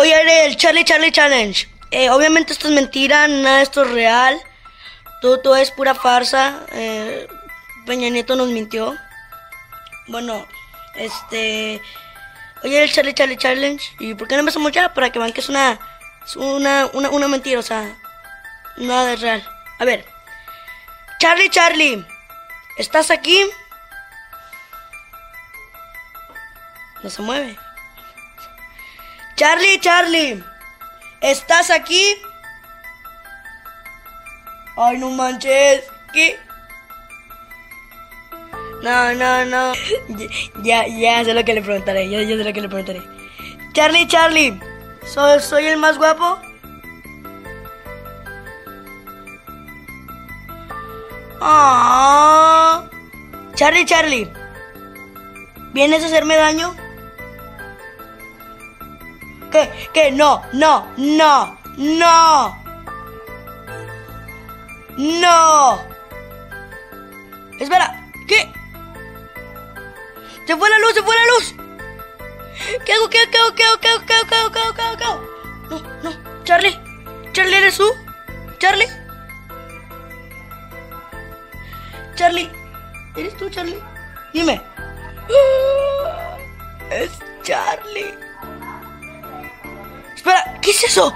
el Charlie Charlie Challenge. Eh, obviamente esto es mentira, nada de esto es real. Todo, todo es pura farsa. Eh, Peña Nieto nos mintió. Bueno, este... Oye, el Charlie Charlie Challenge. ¿Y por qué no empezamos ya? Para que vean que es una... Es una, una, una mentira, o sea... Nada de real. A ver. Charlie Charlie. ¿Estás aquí? No se mueve. Charlie, Charlie. ¿Estás aquí? Ay, no manches. ¿Qué? No, no, no. Ya, ya sé lo que le preguntaré. Ya, ya sé lo que le preguntaré. Charlie, Charlie. ¿Soy, soy el más guapo? Ah. Charlie, Charlie. ¿Vienes a hacerme daño? ¿Qué? ¿Qué? No, no, no, no. No. Espera, ¿qué? Se fue la luz, se fue la luz. ¿Qué hago? ¿Qué hago? ¿Qué hago? ¿Qué hago? ¿Qué hago? ¿Qué hago? ¿Qué hago? ¿Qué hago? ¿Qué hago? No, no. Charlie. Charlie, ¿eres tú? Charlie. Charlie. ¿Eres tú, Charlie? Dime. Es ¿qué es eso?